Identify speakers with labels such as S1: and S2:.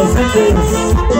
S1: chilena, los